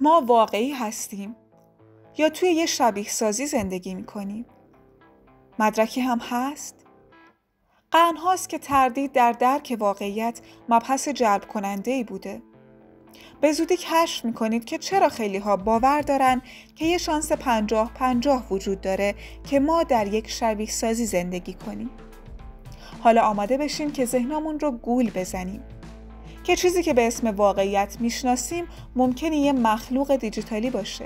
ما واقعی هستیم یا توی یه شبیه سازی زندگی می‌کنیم مدرکی هم هست هاست که تردید در درک واقعیت مبحث جلب کننده ای بوده به زودی کشف می‌کنید که چرا خیلی ها باور دارن که یه شانس پنجاه پنجاه وجود داره که ما در یک شبیه سازی زندگی کنیم. حالا آماده بشیم که ذهنمون رو گول بزنیم. که چیزی که به اسم واقعیت می‌شناسیم ممکنه یه مخلوق دیجیتالی باشه.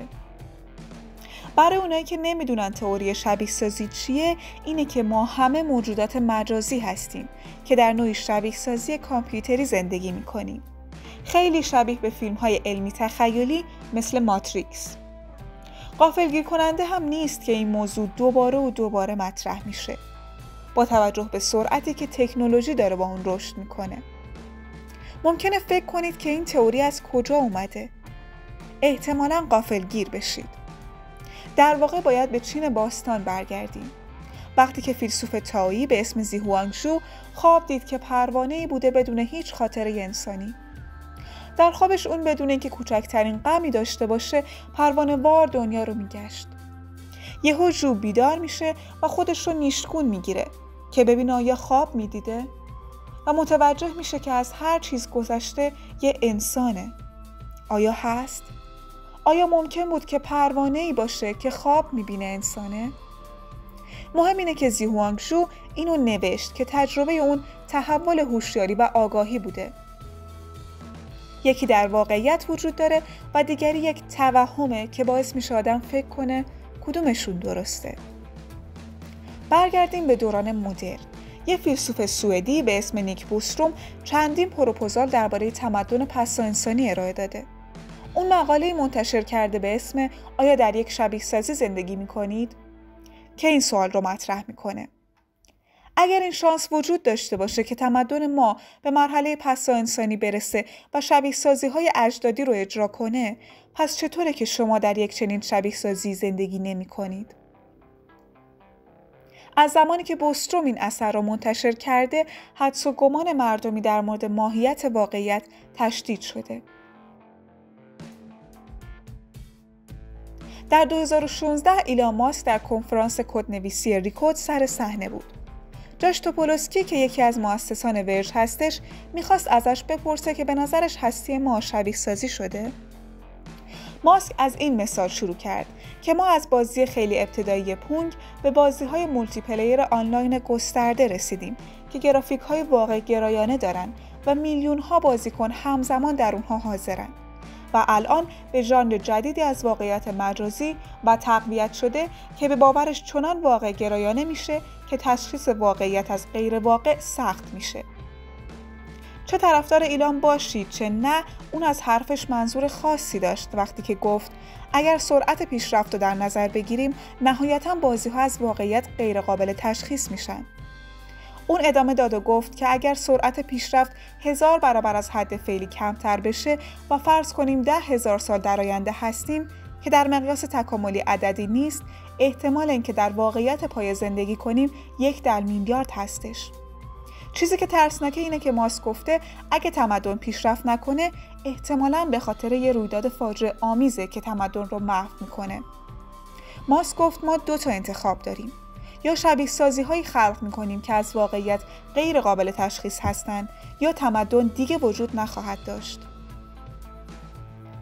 برای اونایی که نمی‌دونن تئوری شبیه سازی چیه اینه که ما همه موجودات مجازی هستیم که در نوعی شبیه سازی کامپیوتری زندگی می‌کنیم. خیلی شبیه به فیلم های علمی تخیلی مثل ماتریکس. قافلگیر کننده هم نیست که این موضوع دوباره و دوباره مطرح میشه. با توجه به سرعتی که تکنولوژی داره با اون رشد می‌کنه. ممکنه فکر کنید که این تئوری از کجا اومده؟ احتمالا قافلگیر بشید. در واقع باید به چین باستان برگردیم. وقتی که فیلسوف تایی به اسم زیهوانگشو خواب دید که پروانه بوده بدون هیچ خاطره انسانی. در خوابش اون بدون اینکه کوچکترین غمی داشته باشه پروانه وار دنیا رو میگشت یهو جو بیدار میشه و خودش رو نیشگون می‌گیره که ببین آیا خواب می‌دیده و متوجه میشه که از هر چیز گذشته یه انسانه. آیا هست؟ آیا ممکن بود که پروانه ای باشه که خواب می‌بینه انسانه؟ مهم اینه که زیهوانگشو اینو نوشت که تجربه اون تحول هوشیاری و آگاهی بوده. یکی در واقعیت وجود داره و دیگری یک توهمه که باعث میشه آدم فکر کنه کدومشون درسته. برگردیم به دوران مدرن. یه فیلسوف سوئدی به اسم نیک بوستروم چندین پروپوزال درباره تمدن پسا انسانی ارائه داده اون مقاله منتشر کرده به اسم آیا در یک شبیه سازی زندگی می کنید؟ که این سوال رو مطرح می‌کنه. اگر این شانس وجود داشته باشه که تمدن ما به مرحله پسا انسانی برسه و شبیه سازی های اجدادی رو اجرا کنه پس چطوره که شما در یک چنین شبیه سازی زندگی نمی کنید؟ از زمانی که بوستروم این اثر را منتشر کرده حدس و گمان مردمی در مورد ماهیت واقعیت تشدید شده در 2016 ایلان ماسک در کنفرانس کدنویسی ریکود سر صحنه بود جاش توپولوسکی که یکی از مؤسسان ورژ هستش می‌خواست ازش بپرسه که به نظرش هستی ما شبیه سازی شده؟ ماسک از این مثال شروع کرد که ما از بازی خیلی ابتدایی Pong به بازی های multiplayer آنلاین گسترده رسیدیم که گرافیک های واقع گرایانه دارن و میلیون ها بازیکن همزمان در اونها حاضرن. و الان به ژانر جدیدی از واقعیت مجازی و تقویت شده که به باورش چنان واقع گرایانه میشه که تشخیص واقعیت از غیر واقع سخت میشه. چه طرفدار ایلان باشید چه نه اون از حرفش منظور خاصی داشت وقتی که گفت اگر سرعت پیشرفت رو در نظر بگیریم نهایتا بازی ها از واقعیت غیرقابل تشخیص میشن. اون ادامه داد و گفت که اگر سرعت پیشرفت هزار برابر از حد فعلی کمتر بشه و فرض کنیم ده هزار سال در آینده هستیم که در مقیاس تکاملی عددی نیست احتمال اینکه در واقعیت پای زندگی کنیم یک در میلیارد هستش چیزی که ترسناکه اینه که ماس گفته اگه تمدن پیشرفت نکنه احتمالا به خاطر یه رویداد فاجعه آمیزه که تمدن رو محو می‌کنه ماس گفت ما دو تا انتخاب داریم یا شبیه سازی هایی خلق می کنیم که از واقعیت غیر قابل تشخیص هستند یا تمدن دیگه وجود نخواهد داشت.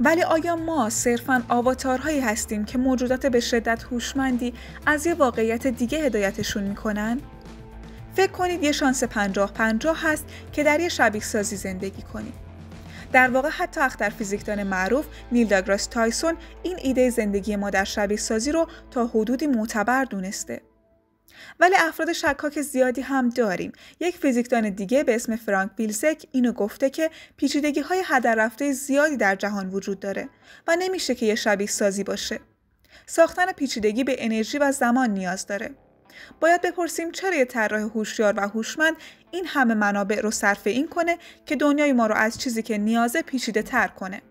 ولی آیا ما صرفا آواتارهایی هستیم که موجودات به شدت هوشمندی از یه واقعیت دیگه هدایتشون می‌کنن؟ فکر کنید یه شانس پنجاه پنجاه هست که در یه شبیه سازی زندگی کنید. در واقع حتی اختر فیزیکدان معروف نیل داگراس تایسون این ایده زندگی ما در شبیه سازی رو تا حدودی معتبر دونسته. ولی افراد شکاک زیادی هم داریم. یک فیزیکدان دیگه به اسم فرانک بیلزک اینو گفته که پیچیدگی های هدر رفته زیادی در جهان وجود داره و نمیشه که یه شبیه سازی باشه. ساختن پیچیدگی به انرژی و زمان نیاز داره. باید بپرسیم چرا یه طراح هوشیار و هوشمند این همه منابع رو صرف این کنه که دنیای ما رو از چیزی که نیازه پیچیده تر کنه.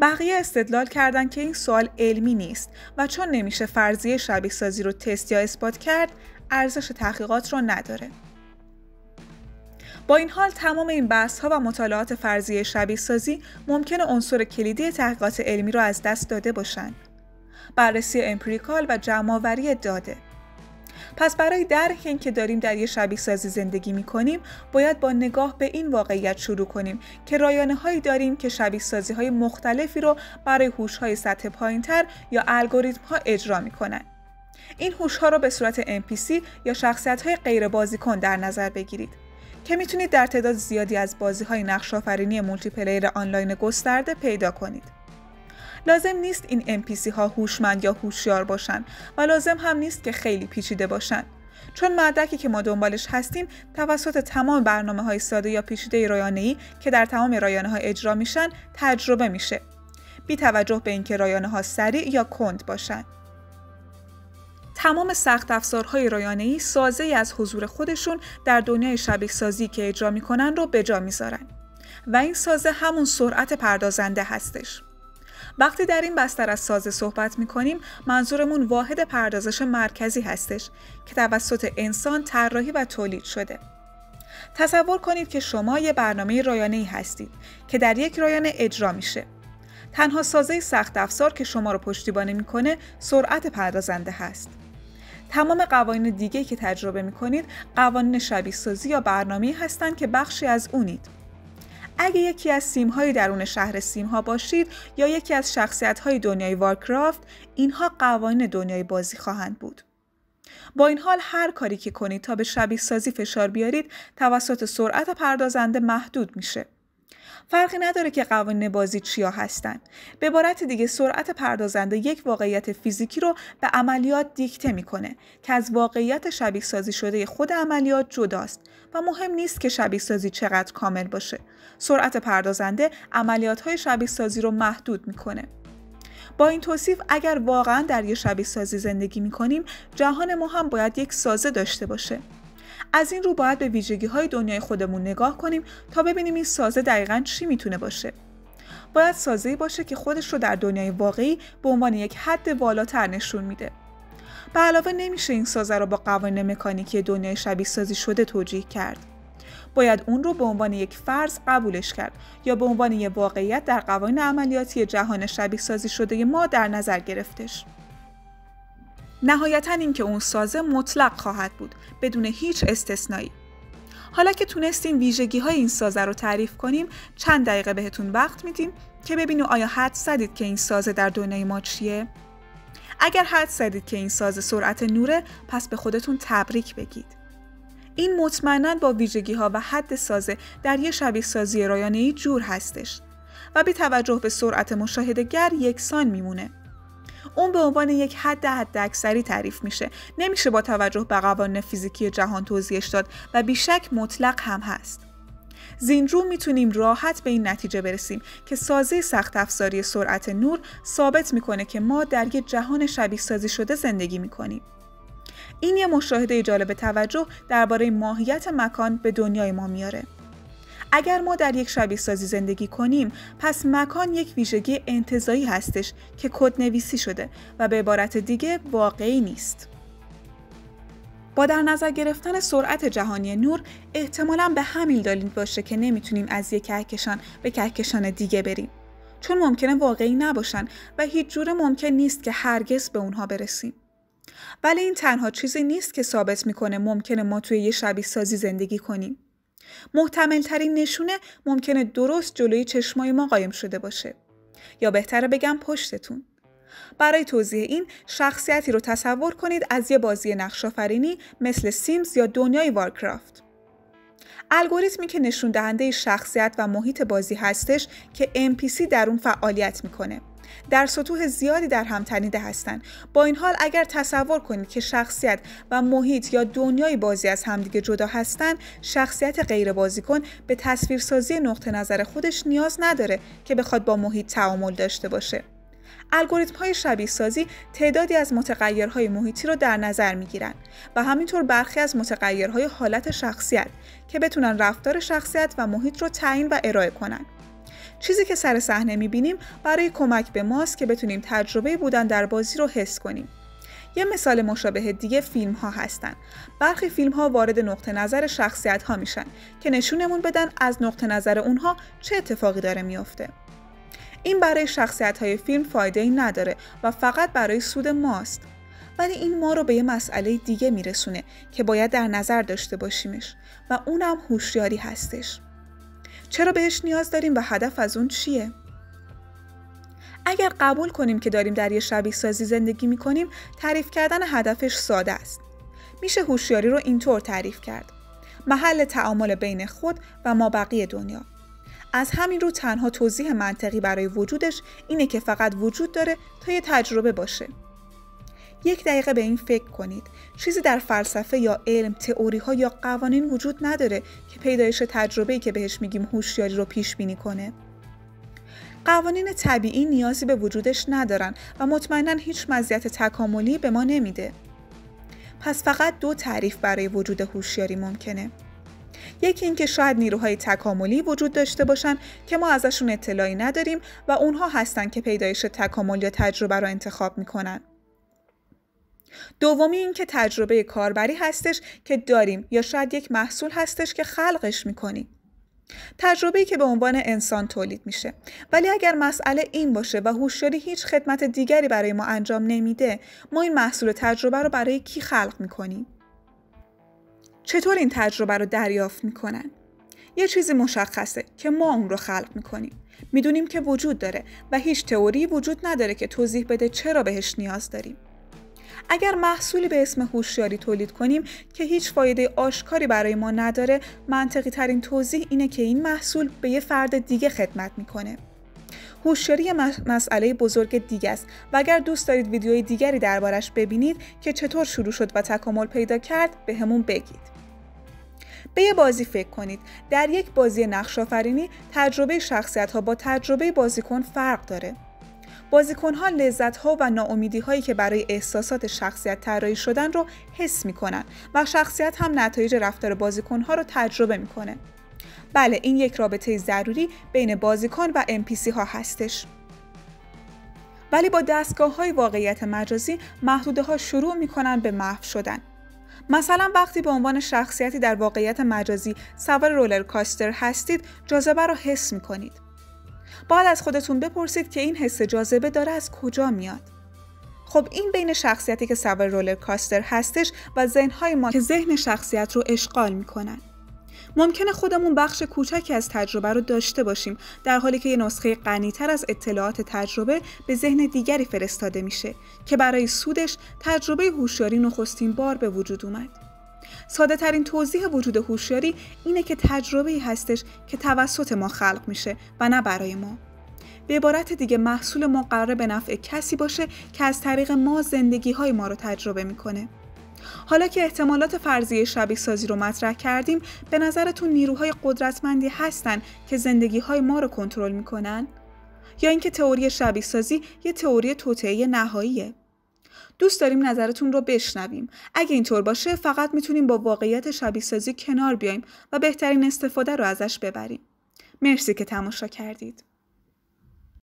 بقیه استدلال کردن که این سوال علمی نیست و چون نمیشه فرضیه شبیه سازی رو تست یا اثبات کرد ارزش تحقیقات رو نداره. با این حال تمام این بحث ها و مطالعات فرضی شبیه سازی ممکن عنصر کلیدی تحقیقات علمی را از دست داده باشند. بررسی امپریکال و جمعآوری داده پس برای درک اینکه داریم در یه شبیه سازی زندگی می کنیم باید با نگاه به این واقعیت شروع کنیم که رایانه هایی داریم که شبیه سازی های مختلفی رو برای هوش های سطح پایین تر یا الگوریتم ها اجرا می کنن. این هوش ها رو به صورت NPC یا شخصیت های غیر بازیکن در نظر بگیرید که می‌تونید در تعداد زیادی از بازی های نقش آفرینی multiplayer آنلاین گسترده پیدا کنید. لازم نیست این NPC ها هوشمند یا هوشیار باشن و لازم هم نیست که خیلی پیچیده باشن. چون مدرکی که ما دنبالش هستیم توسط تمام برنامه های ساده یا پیچیده رایانه ای که در تمام رایانه ها اجرا میشن تجربه میشه. بی توجه به اینکه رایانه ها سریع یا کند باشن. تمام سخت افزارهای رایانه ای سازه ای از حضور خودشون در دنیای شبیه سازی که اجرا می‌کنن رو به جا می‌ذارن. و این سازه همون سرعت پردازنده هستش. وقتی در این بستر از سازه صحبت می کنیم منظورمون واحد پردازش مرکزی هستش که توسط انسان طراحی و تولید شده. تصور کنید که شما یه برنامه رایانه ای هستید که در یک رایانه اجرا میشه. تنها سازه سخت افزار که شما رو پشتیبانی می‌کنه سرعت پردازنده هست. تمام قوانین دیگه که تجربه می کنید قوانین شبیه سازی یا برنامه هستند که بخشی از اونید. اگه یکی از سیمهای درون شهر سیمها باشید یا یکی از شخصیتهای دنیای وارکرافت اینها قوانین دنیای بازی خواهند بود. با این حال هر کاری که کنید تا به شبیه سازی فشار بیارید توسط سرعت پردازنده محدود میشه. فرقی نداره که قوانین بازی چیا هستن. به عبارت دیگه سرعت پردازنده یک واقعیت فیزیکی رو به عملیات دیکته می‌کنه که از واقعیت شبیه سازی شده خود عملیات جداست و مهم نیست که شبیه سازی چقدر کامل باشه. سرعت پردازنده عملیات های شبیه سازی رو محدود می‌کنه. با این توصیف اگر واقعا در یه شبیه سازی زندگی می کنیم جهان ما هم باید یک سازه داشته باشه از این رو باید به ویژگی های دنیای خودمون نگاه کنیم تا ببینیم این سازه دقیقا چی می‌تونه باشه. باید سازه‌ای باشه که خودش رو در دنیای واقعی به عنوان یک حد والاتر نشون میده. به علاوه نمیشه این سازه رو با قوانین مکانیکی دنیای شبیه سازی شده توجیه کرد. باید اون رو به عنوان یک فرض قبولش کرد یا به عنوان یک واقعیت در قوانین عملیاتی جهان شبیه سازی شده ما در نظر گرفتش. نهایتا اینکه اون سازه مطلق خواهد بود بدون هیچ استثنایی. حالا که تونستیم ویژگی های این سازه رو تعریف کنیم چند دقیقه بهتون وقت میدیم که ببینیم آیا حد زدید که این سازه در دنیای ما چیه؟ اگر حد زدید که این سازه سرعت نوره پس به خودتون تبریک بگید. این مطمئنا با ویژگی ها و حد سازه در یک شبیه سازی رایانه جور هستش و بی توجه به سرعت مشاهدهگر یکسان میمونه. اون به عنوان یک حد حد اکثری تعریف میشه. نمیشه با توجه به قوانین فیزیکی جهان توضیحش داد و بیشک مطلق هم هست. زینرو می‌تونیم راحت به این نتیجه برسیم که سازه سخت افزاری سرعت نور ثابت می‌کنه که ما در یک جهان شبیه سازی شده زندگی می‌کنیم. این یه مشاهده جالب توجه درباره ماهیت مکان به دنیای ما میاره. اگر ما در یک شبیه سازی زندگی کنیم پس مکان یک ویژگی انتظایی هستش که کد نویسی شده و به عبارت دیگه واقعی نیست. با در نظر گرفتن سرعت جهانی نور احتمالا به همین دلیل باشه که نمی‌تونیم از یک کهکشان به کهکشان دیگه بریم چون ممکنه واقعی نباشن و هیچ جور ممکن نیست که هرگز به اونها برسیم. ولی این تنها چیزی نیست که ثابت می‌کنه ممکنه ما توی یه شبیه سازی زندگی کنیم. محتمل ترین نشونه ممکنه درست جلوی چشمای ما قایم شده باشه. یا بهتره بگم پشتتون. برای توضیح این شخصیتی رو تصور کنید از یه بازی نقشافرینی مثل سیمز یا دنیای وارکرافت. الگوریتمی که نشون دهنده شخصیت و محیط بازی هستش که NPC در اون فعالیت می‌کنه. در سطوح زیادی در هم تنیده هستند با این حال اگر تصور کنید که شخصیت و محیط یا دنیای بازی از همدیگه جدا هستند شخصیت غیر بازیکن به تصویرسازی نقطه نظر خودش نیاز نداره که بخواد با محیط تعامل داشته باشه الگوریتم های شبیه سازی تعدادی از متغیرهای محیطی رو در نظر می گیرن و همینطور برخی از متغیرهای حالت شخصیت که بتونن رفتار شخصیت و محیط رو تعیین و ارائه کنن. چیزی که سر صحنه می‌بینیم برای کمک به ماست که بتونیم تجربه بودن در بازی رو حس کنیم. یه مثال مشابه دیگه فیلم ها هستن. برخی فیلم ها وارد نقطه نظر شخصیت ها میشن که نشونمون بدن از نقطه نظر اونها چه اتفاقی داره میافته. این برای شخصیت های فیلم فایده ای نداره و فقط برای سود ماست. ولی این ما رو به یه مسئله دیگه میرسونه که باید در نظر داشته باشیمش و اونم هوشیاری هستش. چرا بهش نیاز داریم و هدف از اون چیه؟ اگر قبول کنیم که داریم در یه شبیه سازی زندگی می کنیم، تعریف کردن هدفش ساده است. میشه هوشیاری رو اینطور تعریف کرد. محل تعامل بین خود و ما بقیه دنیا. از همین رو تنها توضیح منطقی برای وجودش اینه که فقط وجود داره تا یه تجربه باشه. یک دقیقه به این فکر کنید. چیزی در فلسفه یا علم، تئوری ها یا قوانین وجود نداره که پیدایش تجربه‌ای که بهش میگیم هوشیاری رو پیش بینی کنه. قوانین طبیعی نیازی به وجودش ندارن و مطمئنا هیچ مزیت تکاملی به ما نمیده. پس فقط دو تعریف برای وجود هوشیاری ممکنه. یکی اینکه شاید نیروهای تکاملی وجود داشته باشن که ما ازشون اطلاعی نداریم و اونها هستن که پیدایش تکامل یا تجربه را انتخاب می‌کنن. دومی اینکه تجربه کاربری هستش که داریم یا شاید یک محصول هستش که خلقش می‌کنیم. تجربه‌ای که به عنوان انسان تولید میشه. ولی اگر مسئله این باشه و هوشیاری هیچ خدمت دیگری برای ما انجام نمیده ما این محصول تجربه رو برای کی خلق می‌کنیم؟ چطور این تجربه رو دریافت می‌کنن؟ یه چیزی مشخصه که ما اون رو خلق می‌کنیم. می‌دونیم که وجود داره و هیچ تئوری وجود نداره که توضیح بده چرا بهش نیاز داریم. اگر محصولی به اسم هوشیاری تولید کنیم که هیچ فایده آشکاری برای ما نداره منطقی ترین توضیح اینه که این محصول به یه فرد دیگه خدمت می‌کنه. هوشیاری مسئله بزرگ دیگه است. و اگر دوست دارید ویدیوی دیگری دربارش ببینید که چطور شروع شد و تکامل پیدا کرد به همون بگید. به یه بازی فکر کنید. در یک بازی نقش آفرینی تجربه شخصیت ها با تجربه بازیکن فرق داره. بازیکنها لذت ها و ناامیدی هایی که برای احساسات شخصیت طراحی شدن رو حس می‌کنن و شخصیت هم نتایج رفتار بازیکن ها رو تجربه می‌کنه. بله این یک رابطه ضروری بین بازیکن و NPC ها هستش. ولی با دستگاه های واقعیت مجازی محدوده ها شروع می‌کنن به محو شدن. مثلا وقتی به عنوان شخصیتی در واقعیت مجازی سوار رولر کاستر هستید جاذبه را حس می‌کنید. باید از خودتون بپرسید که این حس جاذبه داره از کجا میاد خب این بین شخصیتی که سوار رولر کاستر هستش و ذهنهای ما که ذهن شخصیت رو اشغال می‌کنن ممکنه خودمون بخش کوچکی از تجربه رو داشته باشیم در حالی که یه نسخه غنیتر از اطلاعات تجربه به ذهن دیگری فرستاده میشه که برای سودش تجربه هوشیاری نخستین بار به وجود اومد. ساده ترین توضیح وجود هوشیاری اینه که تجربه هستش که توسط ما خلق میشه و نه برای ما. به عبارت دیگه محصول ما قراره به نفع کسی باشه که از طریق ما زندگی های ما رو تجربه می‌کنه. حالا که احتمالات فرضی شبیه سازی رو مطرح کردیم به نظرتون نیروهای قدرتمندی هستن که زندگی های ما رو کنترل می‌کنن؟ یا اینکه تئوری شبیه سازی یه تئوری توطئه نهاییه؟ دوست داریم نظرتون رو بشنویم. اگه اینطور باشه فقط می‌تونیم با واقعیت شبیه سازی کنار بیایم و بهترین استفاده رو ازش ببریم. مرسی که تماشا کردید.